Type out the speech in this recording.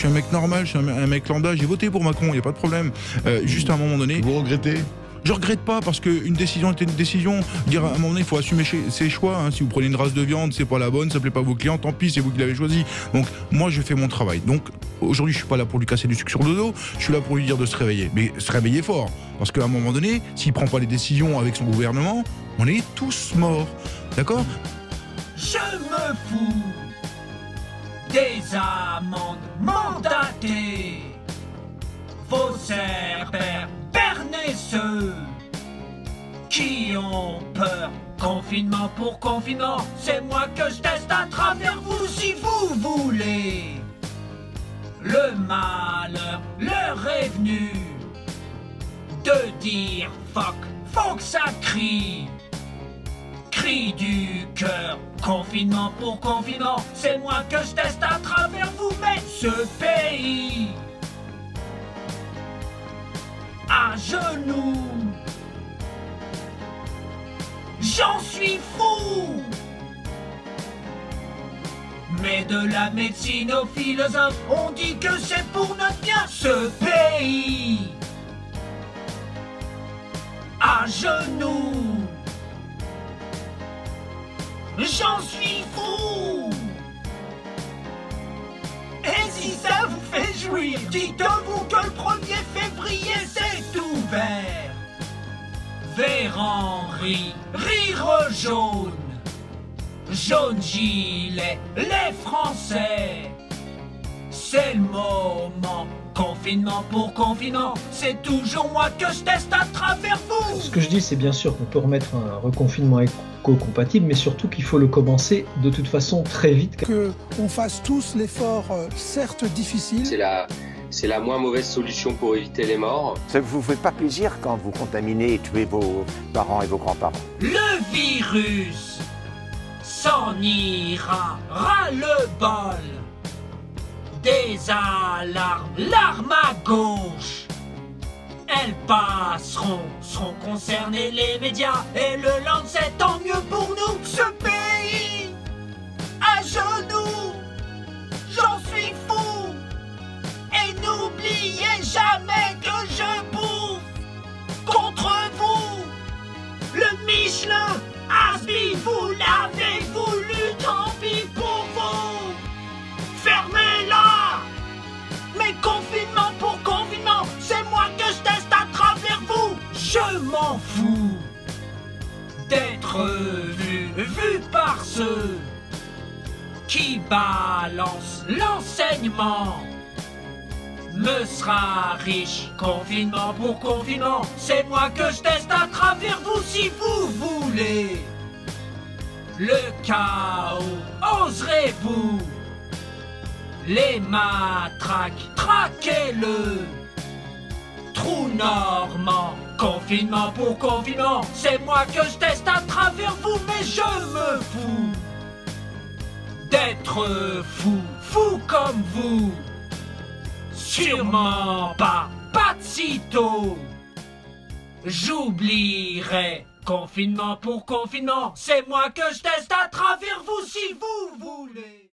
suis un mec normal, je suis un, mec lambda, j'ai voté pour Macron, il n'y a pas de problème. Euh, juste à un moment donné. Vous regrettez? Je regrette pas parce qu'une décision était une décision. Dire à un moment donné, il faut assumer ses choix. Hein. Si vous prenez une race de viande, c'est pas la bonne, ça plaît pas à vos clients, tant pis, c'est vous qui l'avez choisi. Donc moi, je fais mon travail. Donc aujourd'hui, je suis pas là pour lui casser du sucre sur le dos. Je suis là pour lui dire de se réveiller, mais se réveiller fort. Parce qu'à un moment donné, s'il prend pas les décisions avec son gouvernement, on est tous morts. D'accord? Je me fous des amendes mandatées. Vos cerbères ceux qui ont peur. Confinement pour confinement, c'est moi que je teste à travers vous si vous voulez. Le malheur leur est venu de dire fuck, faut ça crie. Du cœur, confinement pour confinement, c'est moi que je teste à travers vous, mais ce pays à genoux. J'en suis fou. Mais de la médecine aux philosophes, on dit que c'est pour notre bien ce pays. À genoux. J'en suis fou. Et si ça vous fait jouir, dites-vous que le 1er février c'est ouvert. Vers rire jaune, jaune gilet, les Français. C'est le moment, confinement pour confinement, c'est toujours moi que je teste à travers vous. Ce que je dis, c'est bien sûr qu'on peut remettre un reconfinement éco-compatible, mais surtout qu'il faut le commencer de toute façon très vite. Que on fasse tous l'effort, euh, certes difficile. C'est la c'est la moins mauvaise solution pour éviter les morts. Ça ne vous fait pas plaisir quand vous contaminez et tuez vos parents et vos grands-parents? Le virus s'en ira ras le bol. Des alarmes, l'arme à gauche. Elles passeront, seront concernés les médias et le Lancet, tant mieux pour nous. Ce pays à m'en fous d'être vu, vu par ceux qui balancent l'enseignement me sera riche. Confinement pour confinement, c'est moi que je teste à travers vous si vous voulez. Le chaos, oserez-vous Les matraques, traquez-le. Trou normand, confinement pour confinement, c'est moi que je teste à travers vous, mais je me fous d'être fou, fou comme vous. Sûrement pas, pas de sitôt. J'oublierai. Confinement pour confinement, c'est moi que je teste à travers vous si vous voulez.